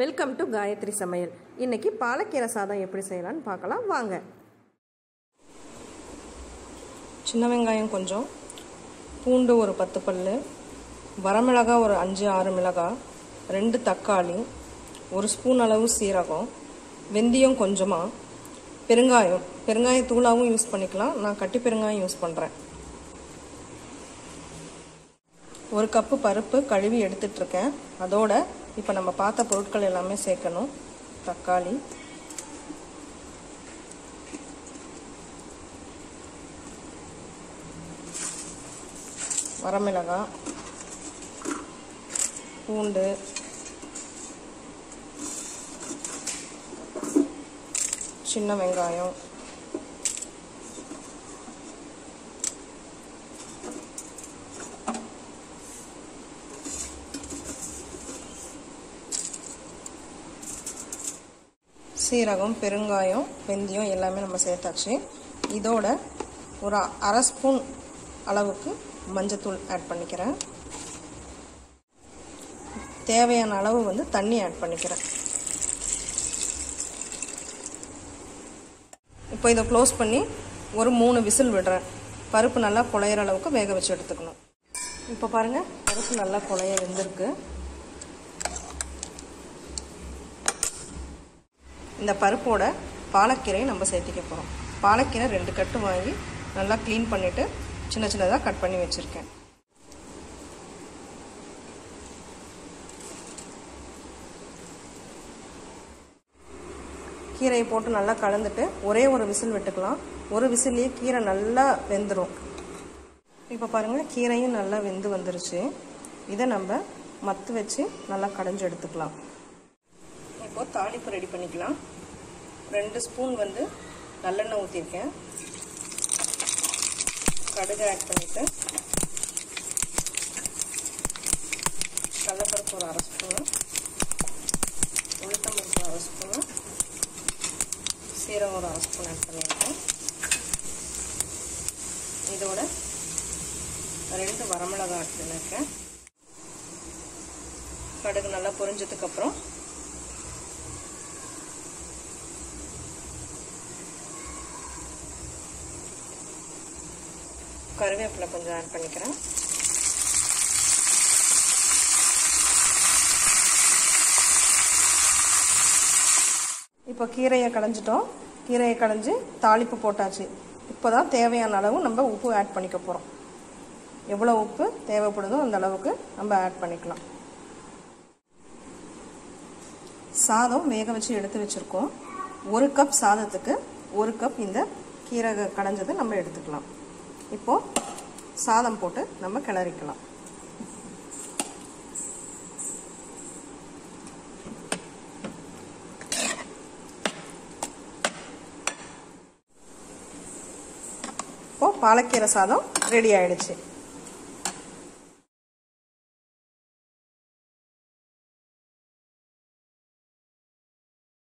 Welcome to Gayatri சமையல் இன்னைக்கு பாலக்கீரை சாதம் எப்படி செய்யலாம்னு பார்க்கலாம். வாங்க. சின்ன வெங்காயம் கொஞ்சம். பூண்டு ஒரு பத்து பல் வரமிளகா ஒரு அஞ்சு ஆறு மிளகாய் ரெண்டு தக்காளி. ஒரு ஸ்பூன் அளவு சீரகம். வெந்தயம் கொஞ்சமாக பெருங்காயம். பெருங்காய தூளாகவும் யூஸ் பண்ணிக்கலாம். நான் கட்டி பெருங்காயம் யூஸ் பண்ணுறேன் ஒரு கப்பு பருப்பு கழுவி எடுத்துட்ருக்கேன் அதோட இப்போ நம்ம பார்த்த பொருட்கள் எல்லாமே சேர்க்கணும். தக்காளி. வரமிளகாய். பூண்டு. சின்ன வெங்காயம். சீரகம் பெருங்காயம் வெந்தயம் எல்லாமே நம்ம சேர்த்தாச்சு. இதோட ஒரு அரை ஸ்பூன் அளவுக்கு மஞ்சத்தூள் ஆட் பண்ணிக்கிறேன். தேவையான அளவு வந்து தண்ணி ஆட் பண்ணிக்கிறேன். இப்போ இதை க்ளோஸ் பண்ணி ஒரு மூணு விசில் விடுறேன். பருப்பு நல்லா குழையிற அளவுக்கு வேக வச்சு எடுத்துக்கணும். இப்போ பாருங்கள் பருப்பு நல்லா குழைய வெந்திருக்கு. இந்த பருப்போட பாலக்கீரையை நம்ம சேர்த்திக்க போகிறோம் பாலக்கீரை ரெண்டு கட்டு வாங்கி நல்லா க்ளீன் பண்ணிவிட்டு சின்ன சின்னதாக கட் பண்ணி வச்சுருக்கேன். கீரையை போட்டு நல்லா கலந்துட்டு ஒரே ஒரு விசில் விட்டுக்கலாம். ஒரு விசிலேயே கீரை நல்லா வெந்துடும் இப்போ பாருங்கள் கீரையும் நல்லா வெந்து வந்துருச்சு. இதை நம்ம மத்து வச்சு நல்லா கடைஞ்சி எடுத்துக்கலாம். இப்போது தாளிப்பு ரெடி பண்ணிக்கலாம். ரெண்டு ஸ்பூன் வந்து நல்லெண்ணெய் ஊற்றிருக்கேன் கடுகு ஆட் பண்ணிவிட்டு கடலப்பருப்பு ஒரு அரை ஸ்பூனு. உளுத்தம்பருப்பு அரை ஸ்பூனு. சீரகம் ஒரு அரை ஸ்பூன் ஆட் பண்ணியிருக்கேன் இதோட ரெண்டு வரமிளகா ஆட் பண்ணியிருக்கேன் கடுகு நல்லா பொரிஞ்சதுக்கப்புறம் கருவேப்பிலை கொஞ்சம் ஆட் பண்ணிக்கிறேன். இப்போ கீரையை கடைஞ்சிட்டோம் கீரையை கடைஞ்சி தாளிப்பு போட்டாச்சு. இப்போ தான் தேவையான அளவு நம்ம உப்பு ஆட் பண்ணிக்க போகிறோம் எவ்வளோ உப்பு தேவைப்படுதோ அந்த அளவுக்கு நம்ம ஆட் பண்ணிக்கலாம். சாதம் வேக வச்சு எடுத்து வச்சுருக்கோம். ஒரு கப் சாதத்துக்கு ஒரு கப் இந்த கீரை கடைஞ்சதை நம்ம எடுத்துக்கலாம். இப்போது சாதம் போட்டு நம்ம கிளறிக்கலாம். இப்போது பாலக்கீரை சாதம் ரெடி ஆயிடுச்சு.